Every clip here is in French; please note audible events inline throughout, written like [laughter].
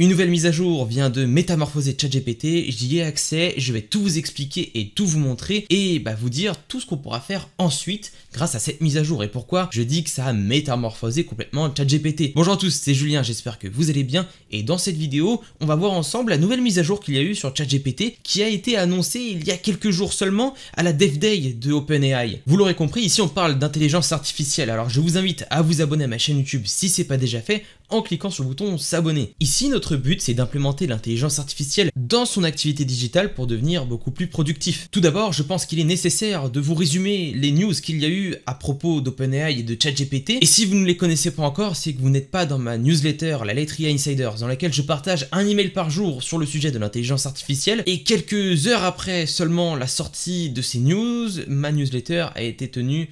Une nouvelle mise à jour vient de métamorphoser ChatGPT, j'y ai accès, je vais tout vous expliquer et tout vous montrer et bah, vous dire tout ce qu'on pourra faire ensuite grâce à cette mise à jour. Et pourquoi je dis que ça a métamorphosé complètement ChatGPT. Bonjour à tous, c'est Julien, j'espère que vous allez bien. Et dans cette vidéo, on va voir ensemble la nouvelle mise à jour qu'il y a eu sur ChatGPT qui a été annoncée il y a quelques jours seulement à la Dev Day de OpenAI. Vous l'aurez compris, ici on parle d'intelligence artificielle, alors je vous invite à vous abonner à ma chaîne YouTube si c'est pas déjà fait en cliquant sur le bouton s'abonner. Ici, notre but, c'est d'implémenter l'intelligence artificielle dans son activité digitale pour devenir beaucoup plus productif. Tout d'abord, je pense qu'il est nécessaire de vous résumer les news qu'il y a eu à propos d'OpenAI et de ChatGPT. Et si vous ne les connaissez pas encore, c'est que vous n'êtes pas dans ma newsletter, la Letria Insiders, dans laquelle je partage un email par jour sur le sujet de l'intelligence artificielle. Et quelques heures après seulement la sortie de ces news, ma newsletter a été tenue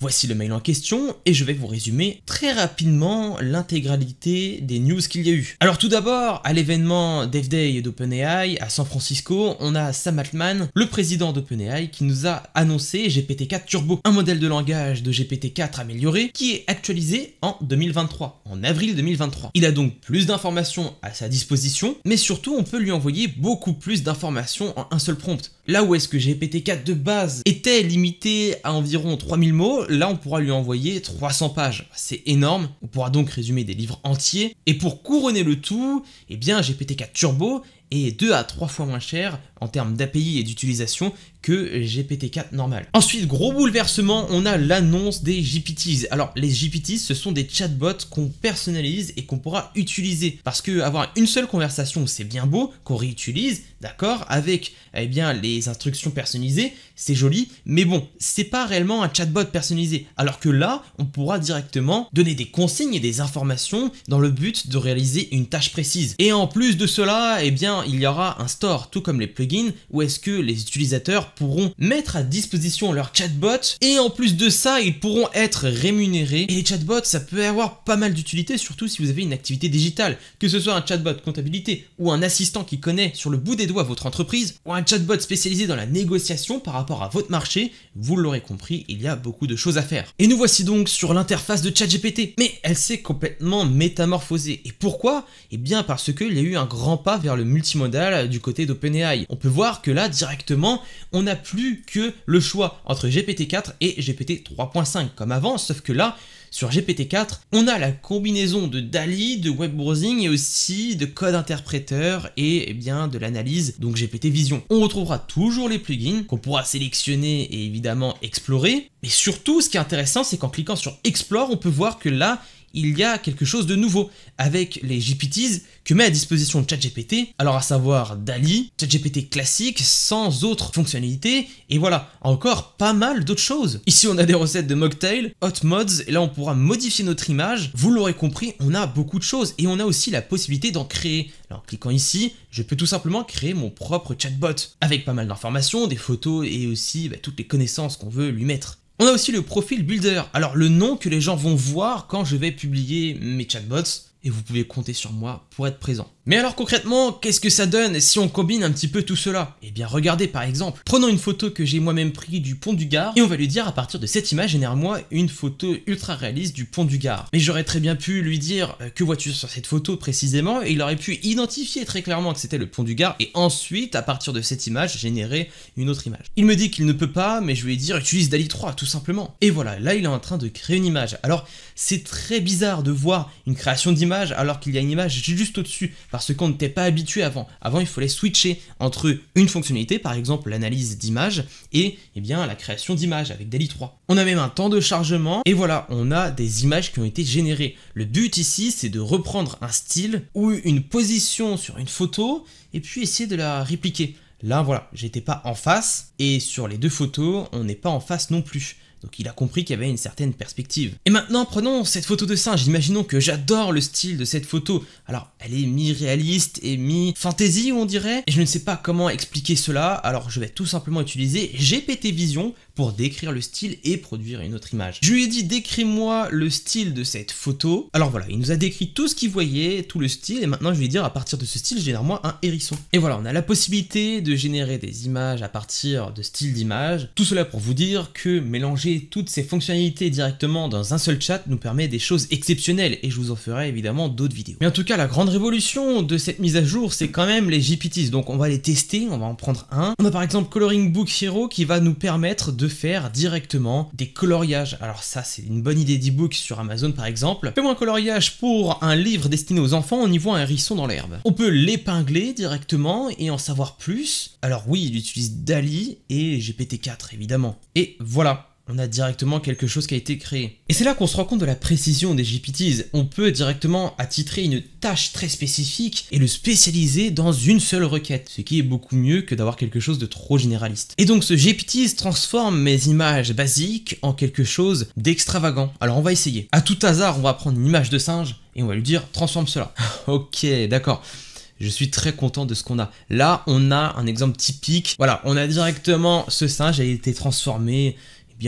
Voici le mail en question et je vais vous résumer très rapidement l'intégralité des news qu'il y a eu. Alors tout d'abord, à l'événement Dev Day d'OpenAI à San Francisco, on a Sam Altman, le président d'OpenAI, qui nous a annoncé GPT-4 Turbo, un modèle de langage de GPT-4 amélioré qui est actualisé en 2023, en avril 2023. Il a donc plus d'informations à sa disposition, mais surtout on peut lui envoyer beaucoup plus d'informations en un seul prompt. Là où est-ce que GPT-4 de base était limité à environ 3000 mots, là on pourra lui envoyer 300 pages. C'est énorme, on pourra donc résumer des livres entiers. Et pour couronner le tout, eh bien GPT-4 Turbo est 2 à 3 fois moins cher en termes d'API et d'utilisation que GPT-4 normal. Ensuite, gros bouleversement, on a l'annonce des GPTs. Alors, les GPTs, ce sont des chatbots qu'on personnalise et qu'on pourra utiliser. Parce que avoir une seule conversation, c'est bien beau, qu'on réutilise, d'accord, avec eh bien, les instructions personnalisées, c'est joli, mais bon, c'est pas réellement un chatbot personnalisé. Alors que là, on pourra directement donner des consignes et des informations dans le but de réaliser une tâche précise. Et en plus de cela, eh bien, il y aura un store, tout comme les plugins, où est-ce que les utilisateurs pourront mettre à disposition leur chatbot et en plus de ça, ils pourront être rémunérés. Et les chatbots, ça peut avoir pas mal d'utilité, surtout si vous avez une activité digitale, que ce soit un chatbot comptabilité ou un assistant qui connaît sur le bout des doigts votre entreprise ou un chatbot spécialisé dans la négociation par rapport à votre marché, vous l'aurez compris, il y a beaucoup de choses à faire. Et nous voici donc sur l'interface de ChatGPT, mais elle s'est complètement métamorphosée. Et pourquoi? Eh bien parce qu'il y a eu un grand pas vers le multimodal du côté d'OpenAI. On peut voir que là directement, on n'a plus que le choix entre GPT-4 et GPT 3.5 comme avant, sauf que là, sur GPT-4, on a la combinaison de DALI, de web browsing et aussi de code interpréteur et eh bien de l'analyse, donc GPT Vision. On retrouvera toujours les plugins qu'on pourra sélectionner et évidemment explorer. Mais surtout, ce qui est intéressant, c'est qu'en cliquant sur Explore, on peut voir que là, il y a quelque chose de nouveau avec les GPTs que met à disposition ChatGPT, alors à savoir DALI, ChatGPT classique sans autres fonctionnalités, et voilà, encore pas mal d'autres choses. Ici on a des recettes de mocktail, hot mods, et là on pourra modifier notre image. Vous l'aurez compris, on a beaucoup de choses, et on a aussi la possibilité d'en créer. En cliquant ici, je peux tout simplement créer mon propre chatbot, avec pas mal d'informations, des photos et aussi bah, toutes les connaissances qu'on veut lui mettre. On a aussi le profil builder, alors le nom que les gens vont voir quand je vais publier mes chatbots, et vous pouvez compter sur moi pour être présent. Mais alors concrètement, qu'est-ce que ça donne si on combine un petit peu tout cela? Eh bien regardez par exemple, prenons une photo que j'ai moi-même prise du pont du Gard et on va lui dire à partir de cette image, génère-moi une photo ultra réaliste du pont du Gard. Mais j'aurais très bien pu lui dire euh, que vois-tu sur cette photo précisément? Et il aurait pu identifier très clairement que c'était le pont du Gard et ensuite à partir de cette image générer une autre image. Il me dit qu'il ne peut pas mais je lui ai dit utilise DALI 3 tout simplement. Et voilà, là il est en train de créer une image. Alors c'est très bizarre de voir une création d'image alors qu'il y a une image juste au-dessus parce qu'on n'était pas habitué avant. Avant, il fallait switcher entre une fonctionnalité, par exemple l'analyse d'image, et eh bien, la création d'images avec DALI 3. On a même un temps de chargement, et voilà, on a des images qui ont été générées. Le but ici, c'est de reprendre un style ou une position sur une photo, et puis essayer de la répliquer. Là, voilà, j'étais pas en face, et sur les deux photos, on n'est pas en face non plus. Donc il a compris qu'il y avait une certaine perspective. Et maintenant, prenons cette photo de singe. Imaginons que j'adore le style de cette photo. Alors, elle est mi-réaliste et mi-fantasy, on dirait. Et je ne sais pas comment expliquer cela. Alors, je vais tout simplement utiliser GPT Vision pour décrire le style et produire une autre image. Je lui ai dit décris-moi le style de cette photo. Alors voilà, il nous a décrit tout ce qu'il voyait, tout le style, et maintenant je vais dire à partir de ce style, génère-moi un hérisson. Et voilà, on a la possibilité de générer des images à partir de styles d'images. Tout cela pour vous dire que mélanger toutes ces fonctionnalités directement dans un seul chat nous permet des choses exceptionnelles et je vous en ferai évidemment d'autres vidéos. Mais en tout cas, la grande révolution de cette mise à jour, c'est quand même les GPTs. Donc on va les tester, on va en prendre un. On a par exemple Coloring Book Hero qui va nous permettre de faire directement des coloriages. Alors ça, c'est une bonne idée d'e-book sur Amazon par exemple. Fais-moi un coloriage pour un livre destiné aux enfants, on y voit un hérisson dans l'herbe. On peut l'épingler directement et en savoir plus. Alors oui, il utilise DALI et GPT-4 évidemment. Et voilà, on a directement quelque chose qui a été créé. Et c'est là qu'on se rend compte de la précision des GPTs. On peut directement attitrer une tâche très spécifique et le spécialiser dans une seule requête, ce qui est beaucoup mieux que d'avoir quelque chose de trop généraliste. Et donc ce GPT transforme mes images basiques en quelque chose d'extravagant. Alors on va essayer. À tout hasard, on va prendre une image de singe et on va lui dire transforme cela. [laughs] ok, d'accord. Je suis très content de ce qu'on a. Là, on a un exemple typique. Voilà, on a directement ce singe a été transformé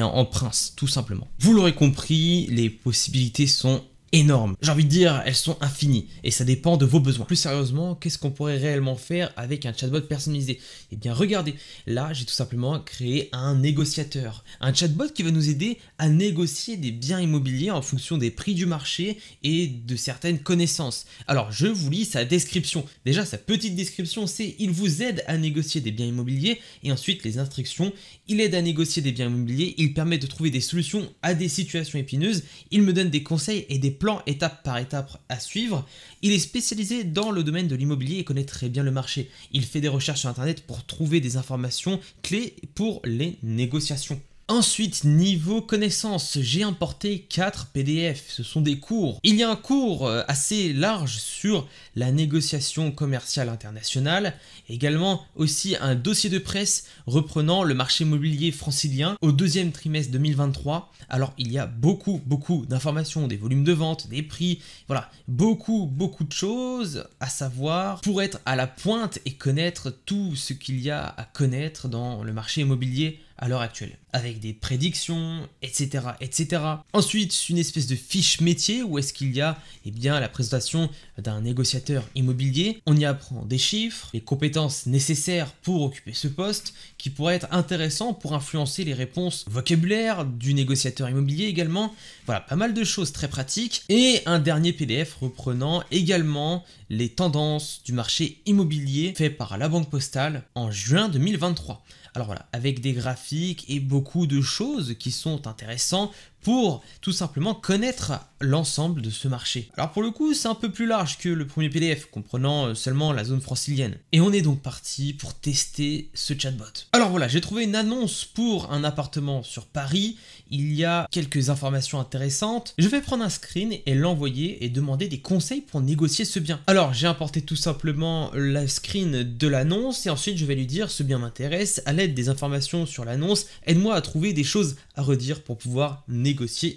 en prince, tout simplement. Vous l'aurez compris, les possibilités sont énormes. J'ai envie de dire, elles sont infinies et ça dépend de vos besoins. Plus sérieusement, qu'est-ce qu'on pourrait réellement faire avec un chatbot personnalisé? Eh bien, regardez, là, j'ai tout simplement créé un négociateur. Un chatbot qui va nous aider à négocier des biens immobiliers en fonction des prix du marché et de certaines connaissances. Alors, je vous lis sa description. Déjà, sa petite description, c'est il vous aide à négocier des biens immobiliers et ensuite les instructions, il aide à négocier des biens immobiliers, il permet de trouver des solutions à des situations épineuses, il me donne des conseils et des plan étape par étape à suivre. Il est spécialisé dans le domaine de l'immobilier et connaît très bien le marché. Il fait des recherches sur Internet pour trouver des informations clés pour les négociations. Ensuite, niveau connaissances, j'ai importé 4 PDF. Ce sont des cours. Il y a un cours euh, assez large sur la négociation commerciale internationale. Également aussi un dossier de presse reprenant le marché immobilier francilien au deuxième trimestre 2023. Alors il y a beaucoup, beaucoup d'informations, des volumes de vente, des prix, voilà, beaucoup, beaucoup de choses à savoir pour être à la pointe et connaître tout ce qu'il y a à connaître dans le marché immobilier à l'heure actuelle, avec des prédictions, etc., etc. Ensuite, une espèce de fiche métier où est-ce qu'il y a eh bien, la présentation d'un négociateur immobilier. On y apprend des chiffres, les compétences nécessaires pour occuper ce poste, qui pourraient être intéressants pour influencer les réponses vocabulaire du négociateur immobilier également. Voilà, pas mal de choses très pratiques. Et un dernier PDF reprenant également les tendances du marché immobilier fait par la Banque Postale en juin 2023. Alors voilà, avec des graphiques et beaucoup de choses qui sont intéressantes pour tout simplement connaître l'ensemble de ce marché. Alors pour le coup, c'est un peu plus large que le premier PDF, comprenant euh, seulement la zone francilienne. Et on est donc parti pour tester ce chatbot. Alors voilà, j'ai trouvé une annonce pour un appartement sur Paris. Il y a quelques informations intéressantes. Je vais prendre un screen et l'envoyer et demander des conseils pour négocier ce bien. Alors j'ai importé tout simplement la screen de l'annonce et ensuite je vais lui dire ce bien m'intéresse. À l'aide des informations sur l'annonce, aide-moi à trouver des choses à redire pour pouvoir négocier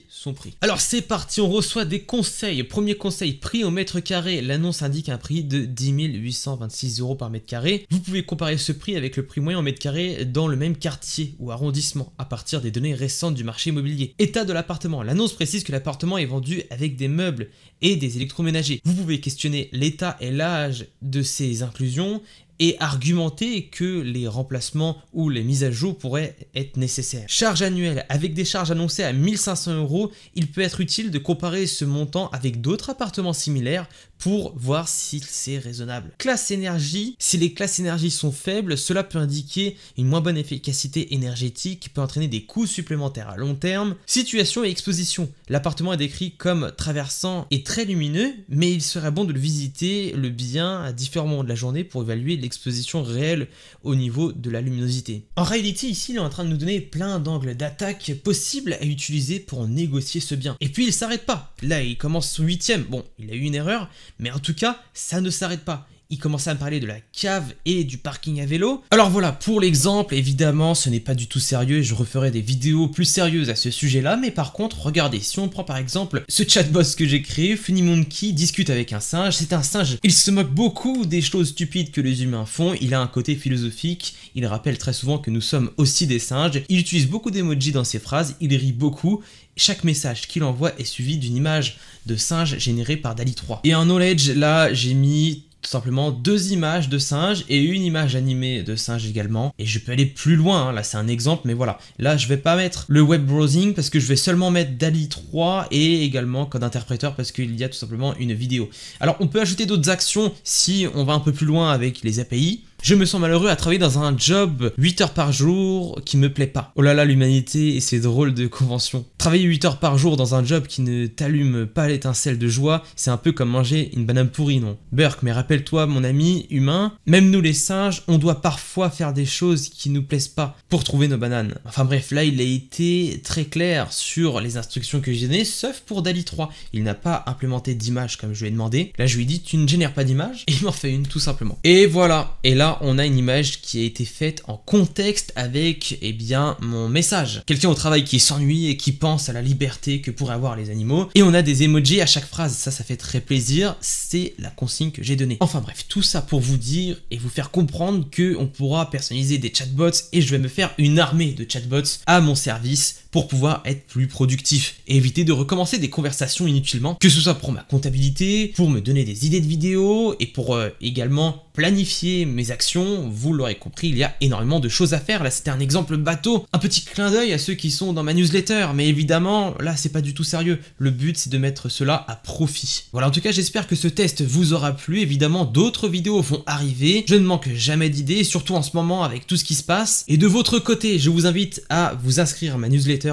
son prix. Alors c'est parti, on reçoit des conseils. Premier conseil, prix au mètre carré. L'annonce indique un prix de 10 826 euros par mètre carré. Vous pouvez comparer ce prix avec le prix moyen au mètre carré dans le même quartier ou arrondissement à partir des données récentes du marché immobilier. État de l'appartement. L'annonce précise que l'appartement est vendu avec des meubles et des électroménagers. Vous pouvez questionner l'état et l'âge de ces inclusions et argumenter que les remplacements ou les mises à jour pourraient être nécessaires. Charge annuelle. Avec des charges annoncées à 1500 euros, il peut être utile de comparer ce montant avec d'autres appartements similaires pour voir si c'est raisonnable. Classe énergie. Si les classes énergie sont faibles, cela peut indiquer une moins bonne efficacité énergétique qui peut entraîner des coûts supplémentaires à long terme. Situation et exposition. L'appartement est décrit comme traversant et très lumineux, mais il serait bon de le visiter le bien à différents moments de la journée pour évaluer les exposition réelle au niveau de la luminosité. En réalité, ici, il est en train de nous donner plein d'angles d'attaque possibles à utiliser pour négocier ce bien. Et puis, il s'arrête pas. Là, il commence son huitième. Bon, il a eu une erreur, mais en tout cas, ça ne s'arrête pas il commençait à me parler de la cave et du parking à vélo. Alors voilà, pour l'exemple, évidemment, ce n'est pas du tout sérieux, je referai des vidéos plus sérieuses à ce sujet-là, mais par contre, regardez, si on prend par exemple ce chatbot que j'ai créé, Funny Monkey discute avec un singe, c'est un singe, il se moque beaucoup des choses stupides que les humains font, il a un côté philosophique, il rappelle très souvent que nous sommes aussi des singes, il utilise beaucoup d'emojis dans ses phrases, il rit beaucoup, chaque message qu'il envoie est suivi d'une image de singe générée par DALI 3. Et en knowledge, là, j'ai mis tout simplement deux images de singes et une image animée de singe également. Et je peux aller plus loin, hein. là c'est un exemple, mais voilà. Là je vais pas mettre le web browsing parce que je vais seulement mettre DALI 3 et également code interpréteur parce qu'il y a tout simplement une vidéo. Alors on peut ajouter d'autres actions si on va un peu plus loin avec les API. Je me sens malheureux à travailler dans un job 8 heures par jour qui me plaît pas. Oh là là, l'humanité et ses drôles de conventions. Travailler 8 heures par jour dans un job qui ne t'allume pas l'étincelle de joie, c'est un peu comme manger une banane pourrie, non? Burke, mais rappelle-toi, mon ami humain, même nous les singes, on doit parfois faire des choses qui nous plaisent pas pour trouver nos bananes. Enfin bref, là il a été très clair sur les instructions que j'ai données, sauf pour DALI 3. Il n'a pas implémenté d'image comme je lui ai demandé. Là je lui ai dit, tu ne génères pas d'image? Et il m'en fait une tout simplement. Et voilà. Et là, on a une image qui a été faite en contexte avec, eh bien, mon message. Quelqu'un au travail qui s'ennuie et qui pense à la liberté que pourraient avoir les animaux. Et on a des emojis à chaque phrase, ça, ça fait très plaisir. C'est la consigne que j'ai donnée. Enfin bref, tout ça pour vous dire et vous faire comprendre que on pourra personnaliser des chatbots et je vais me faire une armée de chatbots à mon service pour pouvoir être plus productif et éviter de recommencer des conversations inutilement, que ce soit pour ma comptabilité, pour me donner des idées de vidéos et pour euh, également planifier mes actions. Vous l'aurez compris, il y a énormément de choses à faire. Là, c'était un exemple bateau, un petit clin d'œil à ceux qui sont dans ma newsletter, mais évidemment, là, c'est pas du tout sérieux. Le but, c'est de mettre cela à profit. Voilà, en tout cas, j'espère que ce test vous aura plu. Évidemment, d'autres vidéos vont arriver. Je ne manque jamais d'idées, surtout en ce moment avec tout ce qui se passe. Et de votre côté, je vous invite à vous inscrire à ma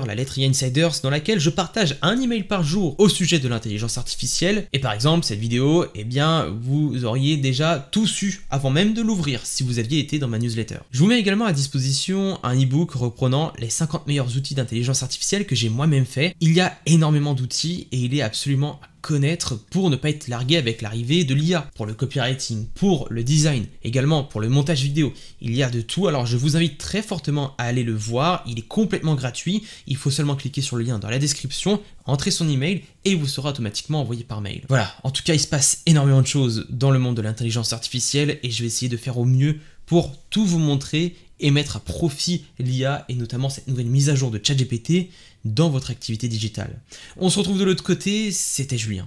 la lettre Insiders, dans laquelle je partage un email par jour au sujet de l'intelligence artificielle. Et par exemple, cette vidéo, eh bien, vous auriez déjà tout su avant même de l'ouvrir si vous aviez été dans ma newsletter. Je vous mets également à disposition un e-book reprenant les 50 meilleurs outils d'intelligence artificielle que j'ai moi-même fait. Il y a énormément d'outils et il est absolument connaître pour ne pas être largué avec l'arrivée de l'IA, pour le copywriting, pour le design, également pour le montage vidéo. Il y a de tout, alors je vous invite très fortement à aller le voir, il est complètement gratuit, il faut seulement cliquer sur le lien dans la description, entrer son email et vous sera automatiquement envoyé par mail. Voilà, en tout cas il se passe énormément de choses dans le monde de l'intelligence artificielle et je vais essayer de faire au mieux pour tout vous montrer et mettre à profit l'IA et notamment cette nouvelle mise à jour de ChatGPT dans votre activité digitale. On se retrouve de l'autre côté, c'était Julien.